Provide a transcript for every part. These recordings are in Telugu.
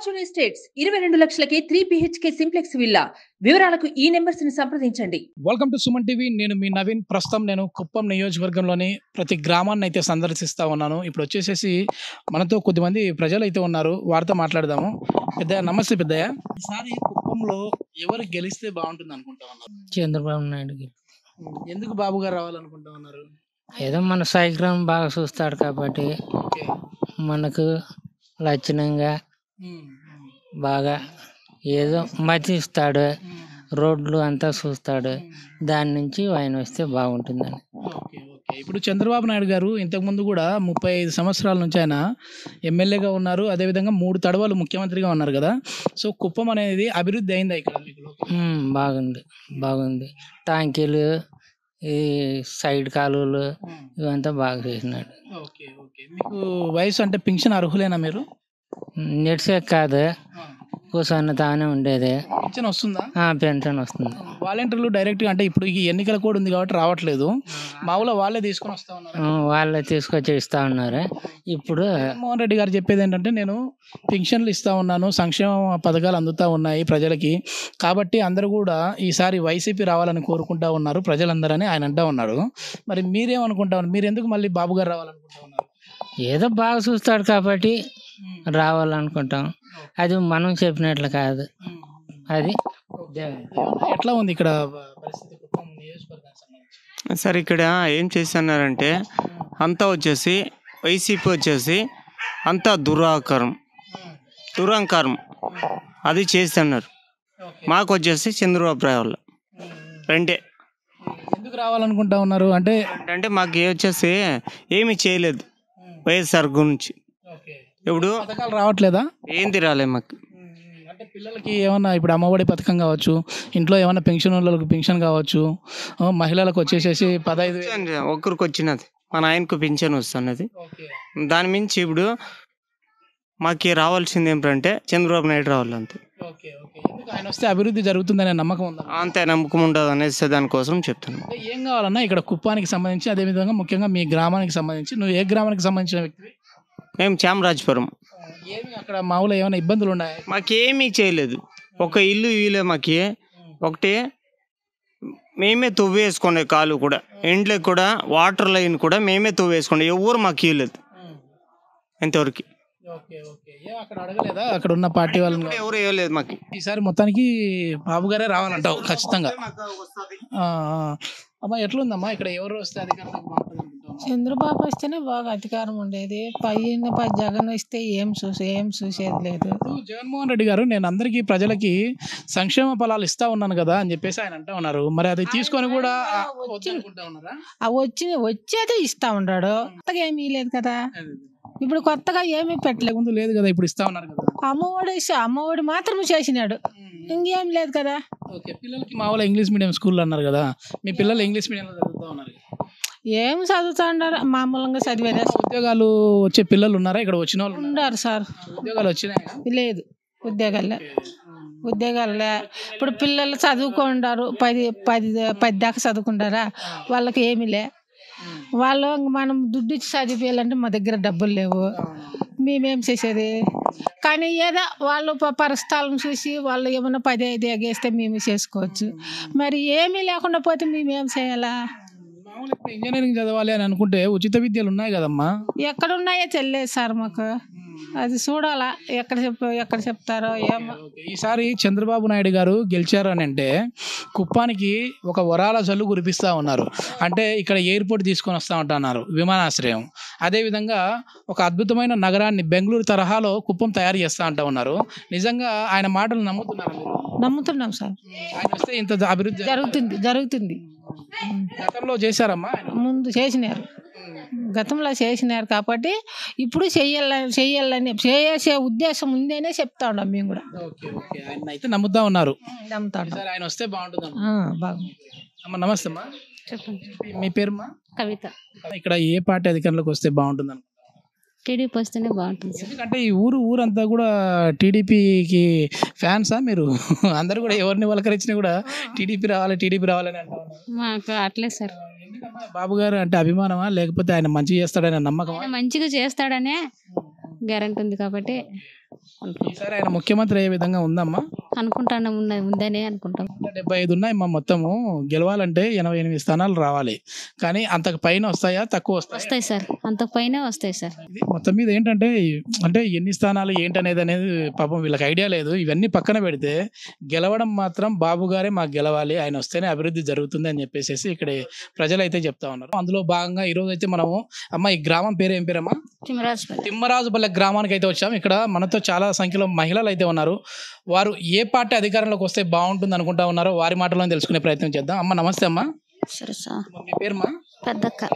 ఫార్చ్యూన్ ఎస్టేట్స్ ఇరవై రెండు లక్షలకే three B H K simplex villa. వివరాలకు ఈ నెంబర్స్ని సంప్రదించండి. Welcome to Suman TV. నేను మీ నవీన్. ప్రస్తుతం నేను కుప్పం నియోజకవర్గంలోని ప్రతి గ్రామాన్ని అయితే సందర్శిస్తా ఉన్నాను. ఇప్పుడు వచ్చేసేసి మనతో కొద్దిమంది ప్రజలు అయితే ఉన్నారు. వారితో మాట్లాడదాము. పెద్దయ్య నమస్తే పెద్దయ్య. ఈసారి కుప్పంలో ఎవరు గెలిస్తే బాగుంటుంది అనుకుంటా ఉన్నారు? చంద్రబాబు నాయుడుకి ఎందుకు బాబు గారు రావాలనుకుంటా ఉన్నారు? ఏదో మన సాయిగ్రామం బాగా చూస్తాడు కాబట్టి మనకు లక్షణంగా బాగా ఏదో మతి ఇస్తాడు రోడ్లు అంతా చూస్తాడు దాని నుంచి ఆయన వస్తే బాగుంటుందని. ఇప్పుడు చంద్రబాబు నాయుడు గారు ఇంతకుముందు కూడా ముప్పై ఐదు సంవత్సరాల నుంచి ఆయన ఎమ్మెల్యేగా ఉన్నారు. అదేవిధంగా మూడు తడవలు ముఖ్యమంత్రిగా ఉన్నారు కదా. సో కుప్పం అనేది అభివృద్ధి అయిందా ఇక్కడ బాగుంది బాగుంది. టాంకీలు ఈ సైడ్ కాలువలు ఇవంతా బాగా చేసినాడు. Okay okay. మీకు వయసు అంటే పింఛన్ అర్హులేనా మీరు? నెట్సే కాదు. కూర్చొని తానే ఉండేది. పింఛన్ వస్తుందా? పెన్షన్ వస్తుంది. వాలంటీర్లు డైరెక్ట్గా అంటే ఇప్పుడు ఈ ఎన్నికల కోడ్ ఉంది కాబట్టి రావట్లేదు. మామూలుగా వాళ్ళే తీసుకొని వస్తా ఉన్నారు. వాళ్ళే తీసుకొచ్చి ఇస్తా ఉన్నారు. ఇప్పుడు జగన్మోహన్ రెడ్డి గారు చెప్పేది ఏంటంటే నేను పింఛన్లు ఇస్తా ఉన్నాను సంక్షేమ పథకాలు అందుతా ఉన్నాయి ప్రజలకి. కాబట్టి అందరూ కూడా ఈసారి వైసీపీ రావాలని కోరుకుంటా ఉన్నారు ప్రజలందరని ఆయన అంటా ఉన్నాడు. మరి మీరేమనుకుంటా ఉన్నారు? మీరు ఎందుకు మళ్ళీ బాబు గారు రావాలనుకుంటా ఉన్నారు? ఏదో బాగా చూస్తాడు కాబట్టి రావాలనుకుంటాం. అది మనం చెప్పినట్లు కాదు. అది ఎట్లా ఉంది ఇక్కడ సార్ ఇక్కడ ఏం చేస్తున్నారంటే అంతా వచ్చేసి వైసీపీ వచ్చేసి అంతా దురాకారం. దురహంకారం అది చేస్తున్నారు. మాకు వచ్చేసి చంద్రబాబు రావాలి రెండే. ఎందుకు రావాలనుకుంటా ఉన్నారు? అంటే అంటే మాకు ఏ వచ్చేసి ఏమీ చేయలేదు. వైఎస్ఆర్ గురించి. ఇప్పుడు పథకాలు రావట్లేదా? ఏం తిరాలే మాకు. అంటే పిల్లలకి ఏమన్నా ఇప్పుడు అమ్మఒడి పథకం కావచ్చు ఇంట్లో ఏమన్నా పెన్షన్ వాళ్ళకి పెన్షన్ కావచ్చు మహిళలకు వచ్చేసేసి పదహైదు. ఒక్కరికి వచ్చినది మా నాయనకు పింఛన్ వస్తున్నది. దాని మించి ఇప్పుడు మాకు రావాల్సింది ఏమిటంటే చంద్రబాబు నాయుడు రావాలి అంతే. ఆయన వస్తే అభివృద్ధి జరుగుతుందనే నమ్మకం ఉందా? అంతే నమ్మకం ఉండదు అనేసి దానికోసం చెప్తాను అంటే ఏం కావాలన్నా ఇక్కడ కుప్పానికి సంబంధించి అదేవిధంగా ముఖ్యంగా మీ గ్రామానికి సంబంధించి నువ్వు ఏ గ్రామానికి సంబంధించిన వ్యక్తివి? మేము చామరాజపురం ఏమి అక్కడ మామూలు ఏమైనా ఇబ్బందులు ఉన్నాయి? మాకేమీ చేయలేదు. ఒక ఇల్లు ఇవ్వలే మాకి. ఒకటి మేమే తవ్వేసుకునే కాలు కూడా. ఇంట్లోకి కూడా వాటర్ లైన్ కూడా మేమే తవ్వేసుకునే ఎవరు మాకు ఇవ్వలేదు ఇంతవరకు. Okay okay. ఏ అక్కడ అడగలేదా? అక్కడ ఉన్న పార్టీ వాళ్ళని ఇప్పుడు ఎవరు ఇవ్వలేదు మాకు. ఈసారి మొత్తానికి బాబు గారే రావాలంటావు ఖచ్చితంగా. అమ్మా ఎట్లుందమ్మా? ఇక్కడ ఎవరు వస్తే అధికారంలోకి? చంద్రబాబు వస్తేనే బాగా అధికారం ఉండేది. పైన పై జగన్ వస్తే ఏం చూసే ఏం చూసేది లేదు. జగన్మోహన్ రెడ్డి గారు నేను అందరికీ ప్రజలకి సంక్షేమ ఫలాలు ఇస్తా ఉన్నాను కదా అని చెప్పేసి ఆయన అంటా ఉన్నారు. మరి అది తీసుకొని కూడా ఆ, వచ్చి వచ్చేదే ఇస్తా ఉన్నాడు. కొత్తగా ఏమీ లేదు కదా. ఇప్పుడు కొత్తగా ఏమీ పెట్టలేదు ముందు లేదు కదా ఇప్పుడు ఇస్తా ఉన్నారు కదా. అమ్మఒడి ఇస్తా- అమ్మఒడి మాత్రం చేసినాడు. ఇంకేం లేదు కదా. ఓకే పిల్లలకి మామూలు ఇంగ్లీష్ మీడియం స్కూల్ అన్నారు కదా. మీ పిల్లలు ఇంగ్లీష్ మీడియంలో చదువుతా ఉన్నారు ఏం చదువుతా ఉన్నారు మామూలుగా చదివేదే ఉద్యోగాలు వచ్చే పిల్లలు ఉన్నారా? ఇక్కడ వచ్చిన వాళ్ళు ఉన్నారా? ఉండారు సార్. ఉద్యోగాలు వచ్చినాయా? లేదు. ఉద్యోగాలే. ఉద్యోగాలే. ఇప్పుడు పిల్లలు చదువుకుంటారు. పది పది పది దాకా చదువుకుంటారా? వాళ్ళకి ఏమీ లే. వాళ్ళు మనం దుడ్డు ఇచ్చి చదివేయాలంటే మా దగ్గర డబ్బులు లేవు. మేమేం చేసేది? కానీ ఏదో వాళ్ళు పరిస్థితులను చూసి వాళ్ళు ఏమైనా పది ఐదు ఎగేస్తే మేము చేసుకోవచ్చు. మరి ఏమీ లేకుండా పోతే మేమేం చేయాలా? ఇప్పుడు ఇంజనీరింగ్ చదవాలి అని అనుకుంటే ఉచిత విద్యలు ఉన్నాయి కదమ్మా? ఎక్కడ ఉన్నాయో తెలియదు సార్ మాకు. అది చూడాలా ఎక్కడ చెప్ ఎక్కడ చెప్తారో ఏమో. ఈసారి చంద్రబాబు నాయుడు గారు గెలిచారు అని అంటే కుప్పానికి ఒక వరాల జల్లు కురిపిస్తా ఉన్నారు. అంటే ఇక్కడ ఎయిర్పోర్ట్ తీసుకొని వస్తా ఉంటున్నారు విమానాశ్రయం. అదేవిధంగా ఒక అద్భుతమైన నగరాన్ని బెంగళూరు తరహాలో కుప్పం తయారు చేస్తా అంటా ఉన్నారు. నిజంగా ఆయన మాటలు నమ్ముతున్నారు నమ్ముతున్నాం సార్. ఆయన వస్తే ఇంత అభివృద్ధి జరుగుతుంది జరుగుతుంది. గతంలో చేశారమ్మా? ముందు చేసినారు. గతంలో చేసినారు కాబట్టి ఇప్పుడు చెయ్యాలని చెయ్యాలని చేసే ఉద్దేశం ఉందేనే చెప్తా ఉన్నాం మేము కూడా. Okay okay. ఆయన అయితే నమ్ముతా ఉన్నారు. నమ్ముతా ఉన్నాం ఈసారి ఆయన వస్తే బాగుంటుంది ఆ, బాగుంది అమ్మ నమస్తే అమ్మా. చెప్పండి. మీ పేరుమా కవిత. ఇక్కడ ఏ పార్టీ అధికారంలోకి వస్తే బాగుంటుంది? టీడీపీ వస్తేనే బాగుంటుంది సార్. ఎందుకంటే ఈ ఊరు ఊరంతా కూడా టీడీపీకి ఫ్యాన్సా మీరు? అందరు కూడా ఎవరిని వలకరించినా కూడా టీడీపీ రావాలి టీడీపీ రావాలని అంటా ఉన్నారు. మాకు అట్లే సార్. ఎందుకమ్మా? బాబు గారు అంటే అభిమానమా? లేకపోతే ఆయన మంచి చేస్తాడనే నమ్మకమా? ఆయన మంచిగా చేస్తాడనే గ్యారంటీ ఉంది కాబట్టి ఈసారి ఆయన ముఖ్యమంత్రి అయ్యే విధంగా ఉందమ్మా? అనుకుంటాను ఉన్నది ఉందనే అనుకుంటాం. డెబ్బై ఐదు ఉన్నాయి. మా మొత్తము గెలవాలంటే ఎనభై ఎనిమిది స్థానాలు రావాలి. కానీ అంతకు పైన వస్తాయా? తక్కువ వస్తాయా? వస్తాయి సార్. అంత పైన వస్తాయి సార్. ఇది మొత్తం మీద ఏంటంటే అంటే ఎన్ని స్థానాలు ఏంటనేది అనేది పాపం వీళ్ళకి ఐడియా లేదు. ఇవన్నీ పక్కన పెడితే గెలవడం మాత్రం బాబు గారే మాకు గెలవాలి. ఆయన వస్తేనే అభివృద్ధి జరుగుతుంది అని చెప్పేసి ఇక్కడ ప్రజలు అయితే చెప్తా ఉన్నారు. అందులో భాగంగా ఈ రోజు అయితే మనము అమ్మ ఈ గ్రామం పేరు ఏం పేరమ్మా? తిమ్మరాజుపల్లి తిమ్మరాజుపల్లె గ్రామానికి అయితే వచ్చాం. ఇక్కడ మనతో చాలా సంఖ్యలో మహిళలు అయితే ఉన్నారు. వారు ఏ పార్టీ అధికారంలోకి వస్తే బాగుంటుంది అనుకుంటా ఉన్నారో? వారి మాటలో తెలుసుకునే ప్రయత్నం చేద్దాం. అమ్మ నమస్తే అమ్మ. సరే సార్ మీ పేరుమా పెద్దక్క.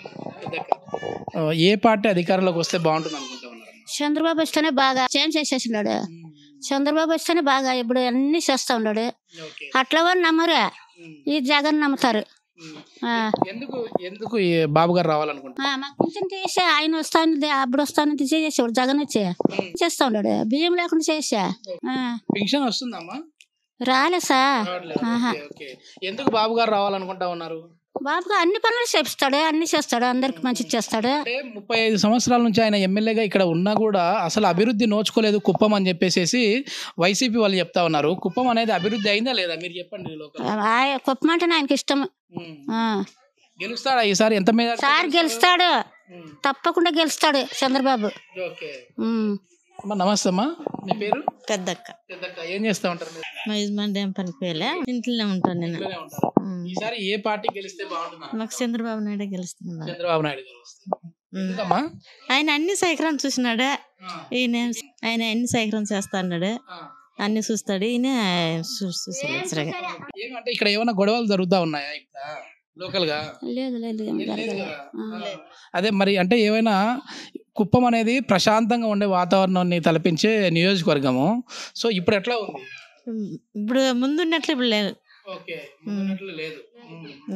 ఏ పార్టీ అధికారంలోకి వస్తే బాగుంటుంది అనుకుంటా ఉన్నారు చంద్రబాబు వస్తేనే బాగా చేంజ్ చేసేసినాడు. చంద్రబాబు వస్తేనే బాగా ఇప్పుడు అన్ని చేస్తా ఉన్నాడు. అట్లా వాళ్ళు నమ్మరు. ఈ జగన్ నమ్ముతారు. ఎందుకు ఎందుకు ఈ బాబు గారు రావాలనుకుంటున్నారు? ఆ, మాకు పింఛన్ చేసే ఆయన వస్తాను అప్పుడు వస్తాను చేసేవాడు జగన్ వచ్చి. చేస్తా ఉన్నాడు. బియ్యం లేకుండా చేసా. పెన్షన్ వస్తుందమ్మా? రాలే సార్. ఆహా. ఓకే. ఎందుకు బాబు గారు రావాలనుకుంటా ఉన్నారు బాబుగా అన్ని పనులు చేపిస్తాడు అన్ని చేస్తాడు అందరికి మంచి చేస్తాడు అంటే ముప్పై ఐదు సంవత్సరాల నుంచి ఆయన ఎమ్మెల్యేగా ఇక్కడ ఉన్నా కూడా అసలు అభివృద్ధి నోచుకోలేదు కుప్పం అని చెప్పేసి వైసీపీ వాళ్ళు చెప్తా ఉన్నారు కుప్పం అనేది అభివృద్ధి అయిందా లేదా మీరు చెప్పండి ఈ లోకల్. ఆయన కుప్పం అంటే ఆయనకి ఇష్టం ఉమ్. ఆ. గెలుస్తాడా ఈసారి ఎంత మీద సార్ గెలుస్తాడు. తప్పకుండా గెలుస్తాడు చంద్రబాబు ఓకే ఉమ్. అమ్మా నమస్తే అమ్మా. మీ పేరు? పెద్దక్క. పెద్దక్క ఏం చేస్తా ఉంటారు మీరు? మా యజమాని ఏం పనికి పోయలే ఇంట్లోనే ఉంటాను నేను. ఇంట్లోనే ఉంటారు. ఉమ్. ఈసారి ఏ పార్టీ గెలిస్తే బాగుంటుంది మాకు చంద్రబాబు నాయుడు గెలుస్తున్నా చంద్రబాబు నాయుడు గారు వస్తే ఎందుకమ్మా? ఆయన అన్ని సైకరం చూసినాడు. ఈయన ఆయన అన్ని సైకరం చేస్తా అన్నాడు. ఆ. అన్ని చూస్తాడు. ఈయన సరిగా. ఏమంటే ఇక్కడ ఏమైనా గొడవలు జరుగుతా ఉన్నాయా ఇక్కడ? లోకల్గా లేదు లేదు ఏం ఏం లేదు జరగలేదు. కదా? ఆ. అదే మరి అంటే ఏమైనా కుప్పం అనేది ప్రశాంతంగా ఉండే వాతావరణాన్ని తలపించే నియోజకవర్గము. సో ఇప్పుడు ఎట్లా ఉంది? ఇప్పుడు ముందున్నట్లు ఇప్పుడు లేదు. ఓకే ముందున్నట్లు లేదు.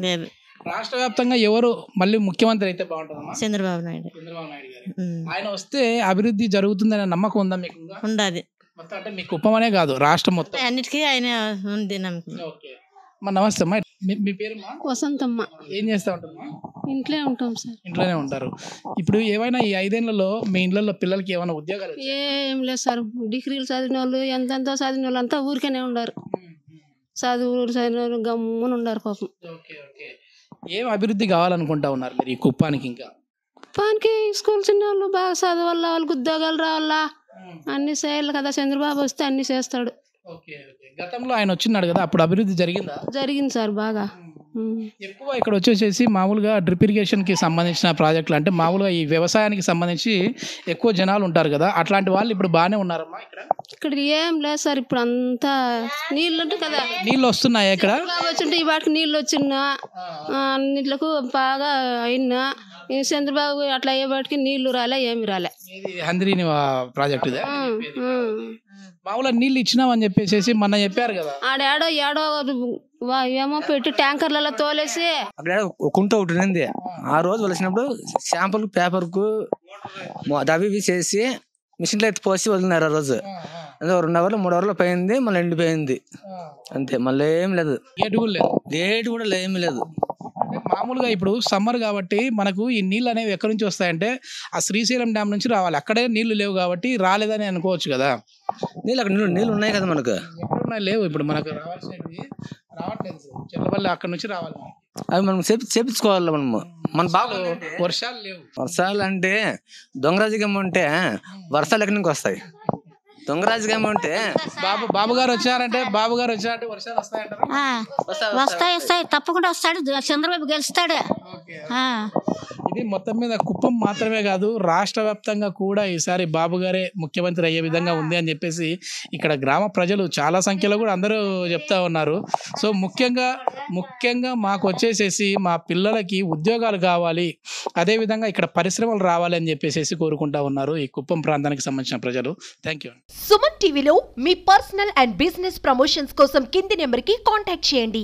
లేదు. రాష్ట్ర వ్యాప్తంగా ఎవరు మళ్ళీ ముఖ్యమంత్రి అయితే బాగుంటుందమ్మా? చంద్రబాబు నాయుడు. చంద్రబాబు నాయుడు గారు. ఆయన వస్తే అభివృద్ధి జరుగుతుందనే నమ్మకం ఉందా మీకు? ఉండాది. మొత్తం అంటే మీ కుప్పం అనే కాదు రాష్ట్రం మొత్తం. అన్నిటికీ ఆయన ఉంది నమ్మకం. ఓకే. అమ్మా నమస్తే అమ్మా. మీ- మీ వసంతమ్మ. ఏం చేస్తా ఉంటారమ్మా? ఇంట్లో ఉంటాం సార్. ఇంట్లోనే ఉంటారు. ఇప్పుడు ఏమైనా ఈ ఐదేళ్ళలో మీ ఇళ్ళలో పిల్లలకి ఏమైనా ఉద్యోగాలు వచ్చాయా? ఏం లేదు సార్. డిగ్రీలు చదివిన వాళ్ళు ఎంతెంతో చదివిన వాళ్ళు అంతా ఊరికేనే ఉన్నారు. చదువులు చదివిన వాళ్ళు గమ్మున ఉన్నారు పాపం. Okay okay. ఏం అభివృద్ధి కావాలనుకుంటా ఉన్నారు మీరు ఈ కుప్పానికి ఇంకా? పానికి స్కూల్ చిన్న వాళ్ళు బాగా చదవాలా వాళ్ళకి ఉద్యోగాలు రావాలా? అన్ని చేయాలి కదా. చంద్రబాబు వస్తే అన్ని చేస్తాడు. Okay okay. గతంలో ఆయన వచ్చినాడు కదా అప్పుడు అభివృద్ధి జరిగిందా? జరిగింది సార్ బాగా. ఎక్కువ ఇక్కడ వచ్చేసేసి మామూలుగా డ్రిప్ ఇరిగేషన్కి సంబంధించిన ప్రాజెక్టులు అంటే మామూలుగా ఈ వ్యవసాయానికి సంబంధించి ఎక్కువ జనాలు ఉంటారు కదా అట్లాంటి వాళ్ళు ఇప్పుడు బాగానే ఉన్నారమ్మా ఇక్కడ? ఇక్కడ ఏం లేదు సార్ ఇప్పుడు అంతా నీళ్ళు ఉంటుంది కదా. నీళ్ళు వస్తున్నాయా ఇక్కడ? వచ్చింటే ఈ వాటికి నీళ్ళు వచ్చినా అన్నిట్లకు బాగా అయినా చంద్రబాబు అట్లా అయ్యే వాటికి నీళ్ళు రాలే ఏమి రాలే. ఇది? హంద్రీని ప్రాజెక్ట్ మామూలుగా నీళ్ళు ఇచ్చినామని చెప్పేసి మొన్న చెప్పారు కదా. ఆడాడో ఏడో వా- ఏమో పెట్టి ట్యాంకర్లలో తోలేసి అక్కడ ఒక కుంట ఒకటి ఉన్నింది. ఆ రోజు వలసినప్పుడు శాంపుల్ పేపర్కు అవి ఇవి చేసి మిషన్లో ఎత్తి పోసి వదిలినారు ఆ రోజు. అదే రెండు అవర్లు మూడు అవర్లు పోయింది మళ్ళీ ఎండిపోయింది. అంతే మళ్ళీ ఏం లేదు. గేటు కూడా లేదు. డేట్ కూడా ఏమీ లేదు. మామూలుగా ఇప్పుడు సమ్మర్ కాబట్టి మనకు ఈ నీళ్ళు అనేవి ఎక్కడి నుంచి వస్తాయంటే ఆ శ్రీశైలం డ్యామ్ నుంచి రావాలి. అక్కడే నీళ్ళు లేవు కాబట్టి రాలేదని అనుకోవచ్చు కదా. నీళ్ళు అక్కడ నీళ్ళు నీళ్ళు ఉన్నాయి కదా మనకు? ఎక్కడున్నా లేవు. ఇప్పుడు మనకు రావాల్సినవి రావట్లేదు. చెల్లపల్లి అక్కడ నుంచి రావాలి. అవి మనం చేపి చేపించుకోవాలి మనము? మన బాబు వర్షాలు లేవు. వర్షాలు అంటే దొంగరాజుగం ఉంటే వర్షాలు ఎక్కడి నుంచి వస్తాయి? దొంగరాజుగం ఉంటే బాబు బాబు గారు వచ్చారంటే బాబు గారు వచ్చారంటే వర్షాలు వస్తాయంటారు. వస్తాయి వస్తాయి. తప్పకుండా వస్తాడు. చంద్రబాబు గెలుస్తాడు. ఆ. ఇది మొత్తం మీద కుప్పం మాత్రమే కాదు రాష్ట్ర వ్యాప్తంగా కూడా ఈసారి బాబు గారే ముఖ్యమంత్రి అయ్యే విధంగా ఉంది అని చెప్పేసి ఇక్కడ గ్రామ ప్రజలు చాలా సంఖ్యలో కూడా అందరూ చెప్తా ఉన్నారు. సో ముఖ్యంగా ముఖ్యంగా మాకు వచ్చేసేసి మా పిల్లలకి ఉద్యోగాలు కావాలి అదేవిధంగా ఇక్కడ పరిశ్రమలు రావాలి అని చెప్పేసి కోరుకుంటా ఉన్నారు ఈ కుప్పం ప్రాంతానికి సంబంధించిన ప్రజలు. థ్యాంక్ యూ సుమన్ టీవీలో మీ పర్సనల్ అండ్ బిజినెస్ ప్రమోషన్స్ కోసం కింది నెంబర్కి కాంటాక్ట్ చేయండి.